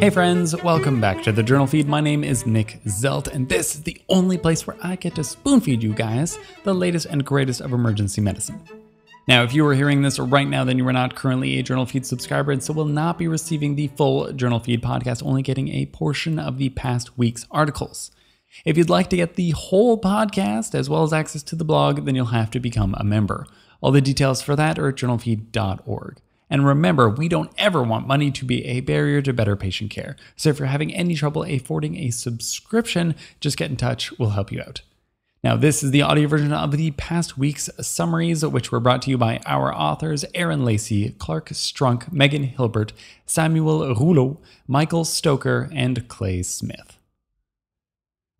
Hey friends, welcome back to the Journal Feed. My name is Nick Zelt, and this is the only place where I get to spoon feed you guys the latest and greatest of emergency medicine. Now, if you are hearing this right now, then you are not currently a Journal Feed subscriber and so will not be receiving the full Journal Feed podcast, only getting a portion of the past week's articles. If you'd like to get the whole podcast as well as access to the blog, then you'll have to become a member. All the details for that are at journalfeed.org. And remember, we don't ever want money to be a barrier to better patient care. So if you're having any trouble affording a subscription, just get in touch. We'll help you out. Now, this is the audio version of the past week's summaries, which were brought to you by our authors Aaron Lacey, Clark Strunk, Megan Hilbert, Samuel Rouleau, Michael Stoker, and Clay Smith.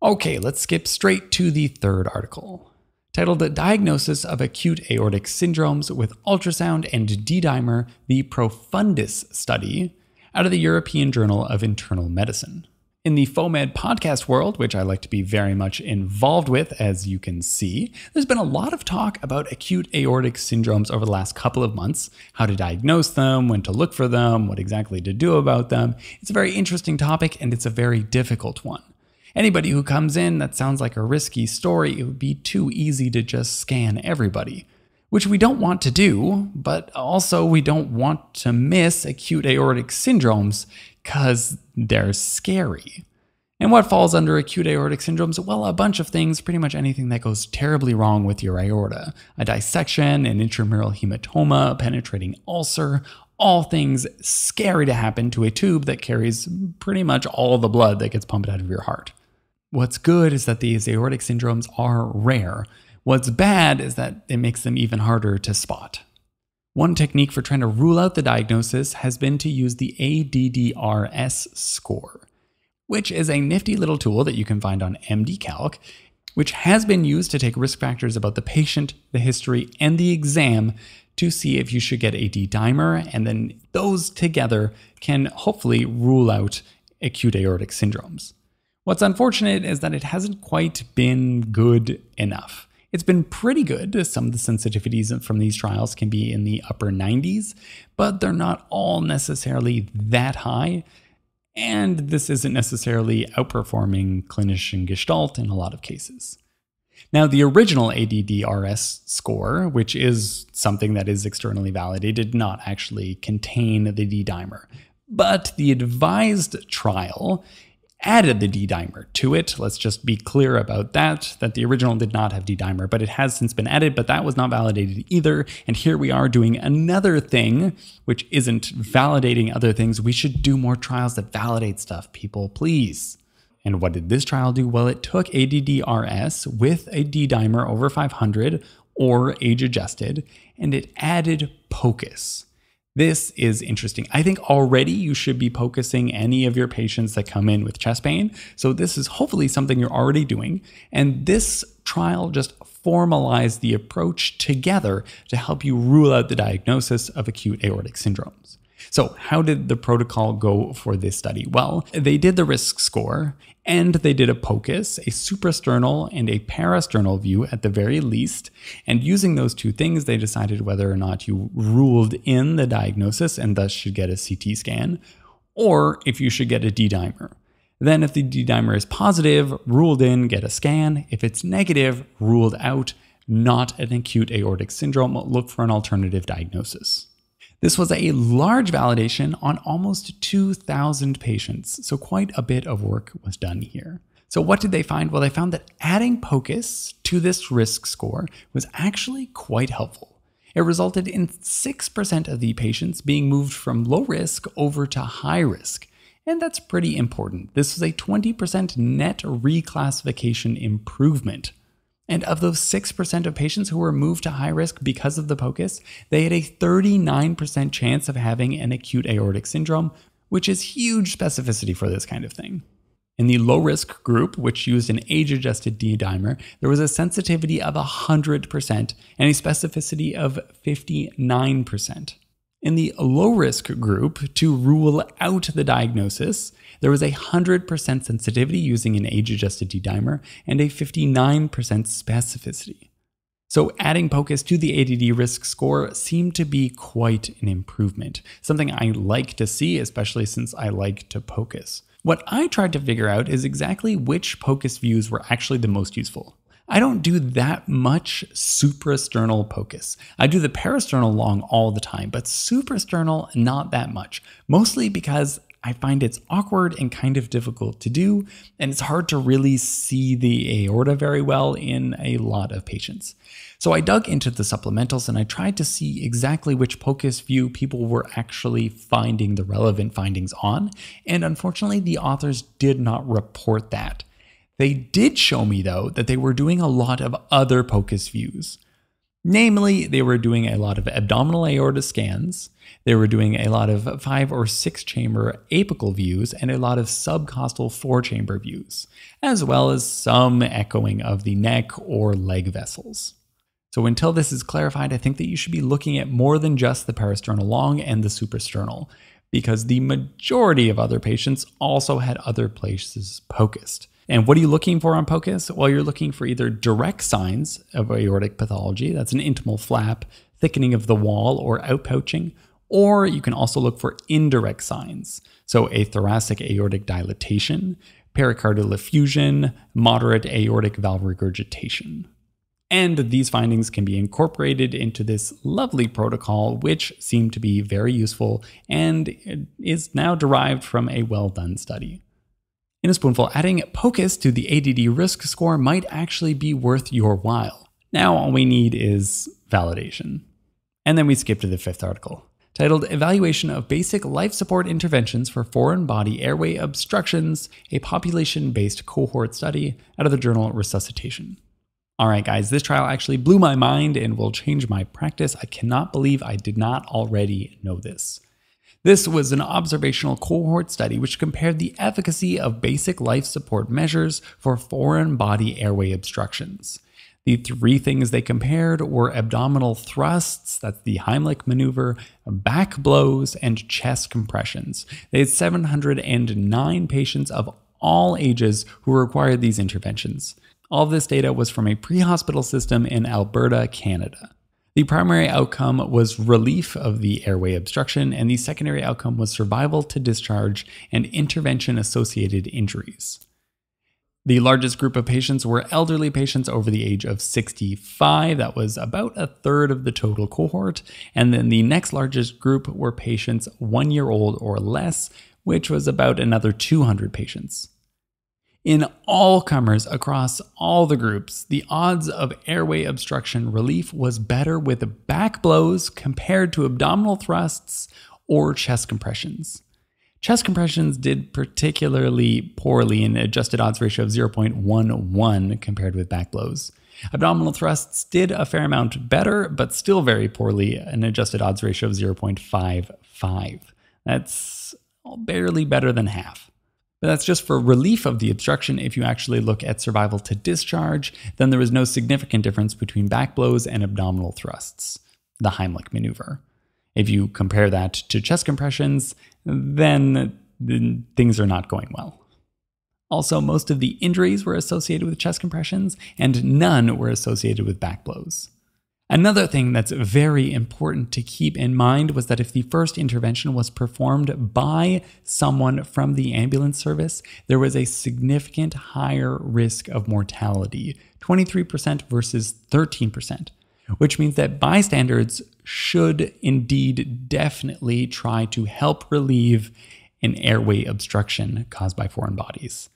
Okay, let's skip straight to the third article titled Diagnosis of Acute Aortic Syndromes with Ultrasound and D-Dimer, the Profundus Study, out of the European Journal of Internal Medicine. In the FOAMed podcast world, which I like to be very much involved with, as you can see, there's been a lot of talk about acute aortic syndromes over the last couple of months, how to diagnose them, when to look for them, what exactly to do about them. It's a very interesting topic and it's a very difficult one. Anybody who comes in that sounds like a risky story, it would be too easy to just scan everybody, which we don't want to do, but also we don't want to miss acute aortic syndromes because they're scary. And what falls under acute aortic syndromes? Well, a bunch of things, pretty much anything that goes terribly wrong with your aorta. A dissection, an intramural hematoma, a penetrating ulcer, all things scary to happen to a tube that carries pretty much all the blood that gets pumped out of your heart. What's good is that these aortic syndromes are rare. What's bad is that it makes them even harder to spot. One technique for trying to rule out the diagnosis has been to use the ADDRS score, which is a nifty little tool that you can find on MDCalc, which has been used to take risk factors about the patient, the history, and the exam to see if you should get a D dimer, and then those together can hopefully rule out acute aortic syndromes. What's unfortunate is that it hasn't quite been good enough. It's been pretty good. Some of the sensitivities from these trials can be in the upper 90s, but they're not all necessarily that high. And this isn't necessarily outperforming clinician gestalt in a lot of cases. Now, the original ADDRS score, which is something that is externally validated, did not actually contain the D dimer. But the ADvISED trial added the D-dimer to it. Let's just be clear about that, that the original did not have D-dimer, but it has since been added, but that was not validated either. And here we are doing another thing, which isn't validating other things. We should do more trials that validate stuff, people, please. And what did this trial do? Well, it took ADDRS with a D-dimer over 500 or age adjusted, and it added POCUS. This is interesting. I think already you should be POCUSing any of your patients that come in with chest pain. So, this is hopefully something you're already doing. And this trial just formalized the approach together to help you rule out the diagnosis of acute aortic syndromes. So, how did the protocol go for this study? Well, they did the risk score and they did a POCUS, a suprasternal and a parasternal view at the very least. And using those two things, they decided whether or not you ruled in the diagnosis and thus should get a CT scan, or if you should get a D dimer. Then, if the D dimer is positive, ruled in, get a scan. If it's negative, ruled out, not an acute aortic syndrome, look for an alternative diagnosis. This was a large validation on almost 2,000 patients, so quite a bit of work was done here. So, what did they find? Well, they found that adding POCUS to this risk score was actually quite helpful. It resulted in 6% of the patients being moved from low risk over to high risk. And that's pretty important. This was a 20% net reclassification improvement and of those 6% of patients who were moved to high risk because of the POCUS, they had a 39% chance of having an acute aortic syndrome, which is huge specificity for this kind of thing. In the low risk group, which used an age adjusted D dimer, there was a sensitivity of 100% and a specificity of 59%. In the low risk group, to rule out the diagnosis, there was a 100% sensitivity using an age adjusted D dimer and a 59% specificity. So, adding POCUS to the ADD risk score seemed to be quite an improvement, something I like to see, especially since I like to POCUS. What I tried to figure out is exactly which POCUS views were actually the most useful. I don't do that much suprasternal POCUS. I do the parasternal long all the time, but suprasternal, not that much. Mostly because I find it's awkward and kind of difficult to do, and it's hard to really see the aorta very well in a lot of patients. So I dug into the supplementals and I tried to see exactly which POCUS view people were actually finding the relevant findings on, and unfortunately, the authors did not report that. They did show me, though, that they were doing a lot of other POCUS views. Namely, they were doing a lot of abdominal aorta scans, they were doing a lot of five or six chamber apical views, and a lot of subcostal four chamber views, as well as some echoing of the neck or leg vessels. So until this is clarified, I think that you should be looking at more than just the parasternal long and the suprasternal, because the majority of other patients also had other places POCUSed. And what are you looking for on POCUS? Well, you're looking for either direct signs of aortic pathology, that's an intimal flap, thickening of the wall, or outpouching, or you can also look for indirect signs, so a thoracic aortic dilatation, pericardial effusion, moderate aortic valve regurgitation. And these findings can be incorporated into this lovely protocol, which seemed to be very useful and is now derived from a well done study. In a spoonful, adding POCUS to the ADD risk score might actually be worth your while. Now, all we need is validation. And then we skip to the fifth article, titled Evaluation of Basic Life Support Interventions for Foreign Body Airway Obstructions, a population based cohort study out of the journal Resuscitation. All right, guys, this trial actually blew my mind and will change my practice. I cannot believe I did not already know this. This was an observational cohort study which compared the efficacy of basic life support measures for foreign body airway obstructions. The three things they compared were abdominal thrusts, that's the Heimlich maneuver, back blows, and chest compressions. They had 709 patients of all ages who required these interventions. All this data was from a pre hospital system in Alberta, Canada. The primary outcome was relief of the airway obstruction, and the secondary outcome was survival to discharge and intervention associated injuries. The largest group of patients were elderly patients over the age of 65. That was about a third of the total cohort. And then the next largest group were patients one year old or less, which was about another 200 patients. In all comers across all the groups, the odds of airway obstruction relief was better with back blows compared to abdominal thrusts or chest compressions. Chest compressions did particularly poorly in adjusted odds ratio of 0.11 compared with back blows. Abdominal thrusts did a fair amount better, but still very poorly, an adjusted odds ratio of 0.55. That's barely better than half. But that's just for relief of the obstruction. If you actually look at survival to discharge, then there was no significant difference between back blows and abdominal thrusts, the Heimlich maneuver. If you compare that to chest compressions, then things are not going well. Also, most of the injuries were associated with chest compressions, and none were associated with back blows. Another thing that's very important to keep in mind was that if the first intervention was performed by someone from the ambulance service, there was a significant higher risk of mortality 23% versus 13%, which means that bystanders should indeed definitely try to help relieve an airway obstruction caused by foreign bodies.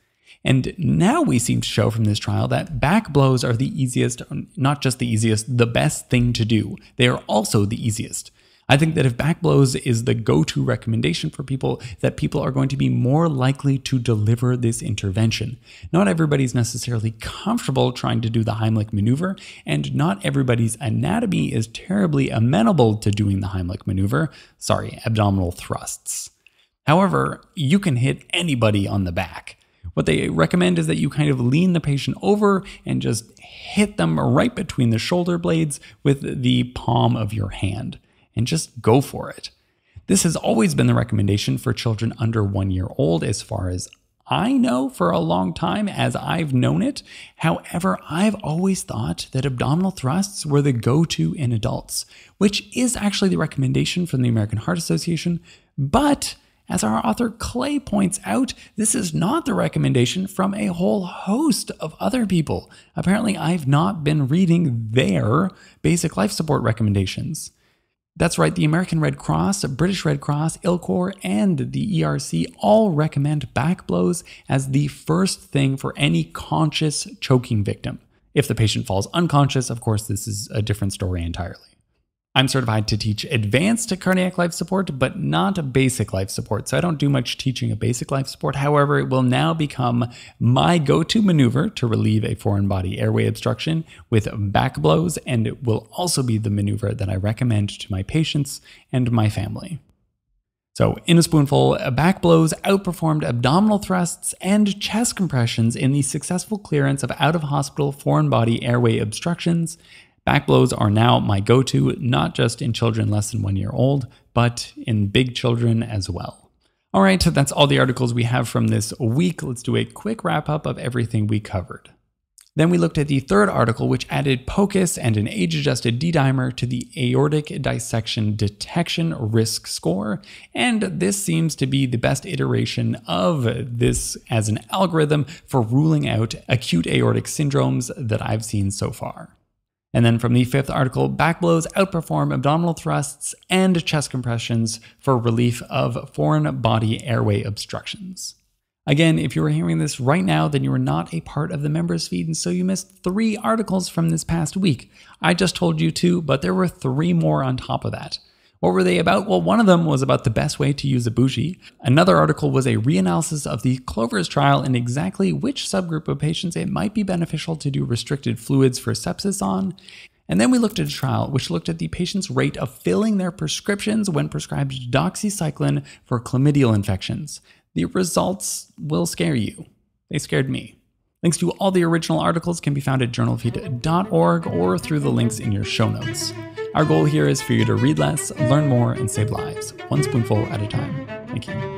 And now we seem to show from this trial that back blows are the easiest, not just the easiest, the best thing to do. They are also the easiest. I think that if back blows is the go to recommendation for people, that people are going to be more likely to deliver this intervention. Not everybody's necessarily comfortable trying to do the Heimlich maneuver, and not everybody's anatomy is terribly amenable to doing the Heimlich maneuver. Sorry, abdominal thrusts. However, you can hit anybody on the back. What they recommend is that you kind of lean the patient over and just hit them right between the shoulder blades with the palm of your hand and just go for it. This has always been the recommendation for children under one year old, as far as I know for a long time as I've known it. However, I've always thought that abdominal thrusts were the go to in adults, which is actually the recommendation from the American Heart Association. But as our author Clay points out, this is not the recommendation from a whole host of other people. Apparently, I've not been reading their basic life support recommendations. That's right, the American Red Cross, British Red Cross, ILCOR, and the ERC all recommend back blows as the first thing for any conscious choking victim. If the patient falls unconscious, of course, this is a different story entirely. I'm certified to teach advanced cardiac life support, but not basic life support. So I don't do much teaching of basic life support. However, it will now become my go to maneuver to relieve a foreign body airway obstruction with back blows, and it will also be the maneuver that I recommend to my patients and my family. So, in a spoonful, back blows outperformed abdominal thrusts and chest compressions in the successful clearance of out of hospital foreign body airway obstructions. Back blows are now my go to, not just in children less than one year old, but in big children as well. All right, that's all the articles we have from this week. Let's do a quick wrap up of everything we covered. Then we looked at the third article, which added POCUS and an age adjusted D dimer to the aortic dissection detection risk score. And this seems to be the best iteration of this as an algorithm for ruling out acute aortic syndromes that I've seen so far. And then from the fifth article, back blows outperform abdominal thrusts and chest compressions for relief of foreign body airway obstructions. Again, if you are hearing this right now, then you are not a part of the members feed, and so you missed three articles from this past week. I just told you two, but there were three more on top of that. What were they about? Well, one of them was about the best way to use a bougie. Another article was a reanalysis of the Clovers trial and exactly which subgroup of patients it might be beneficial to do restricted fluids for sepsis on. And then we looked at a trial which looked at the patient's rate of filling their prescriptions when prescribed doxycycline for chlamydial infections. The results will scare you. They scared me. Links to all the original articles can be found at journalfeed.org or through the links in your show notes. Our goal here is for you to read less, learn more, and save lives, one spoonful at a time. Thank you.